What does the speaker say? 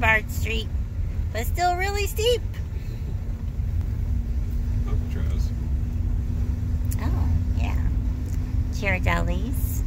Lombard Street, but still really steep. Alcatraz. Oh, yeah. Ghirardelli's.